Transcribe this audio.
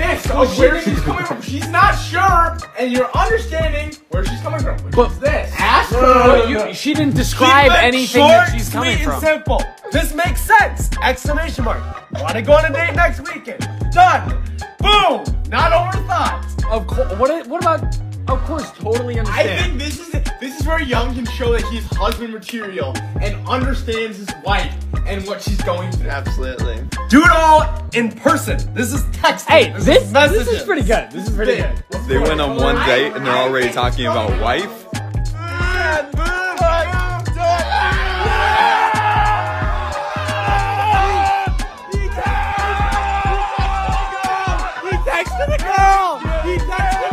this of oh, where she's coming from. She's not sure, and you're understanding where she's coming from. Which But- is this. Ask her. You, she didn't describe Keep anything short, that she's coming sweet from. and simple. This makes sense! Exclamation mark. Want to go on a date next weekend? Done. Boom. Not overthought. Of course. What? What about? Of course, totally understand. I think this is this is where Young can show that he's husband material and understands his wife and what she's going through. Absolutely. Do it all in person. This is texting. hey, this, this is this is pretty good. This is pretty good. They went on one date and they're already talking about wife. He texted the girl. He texted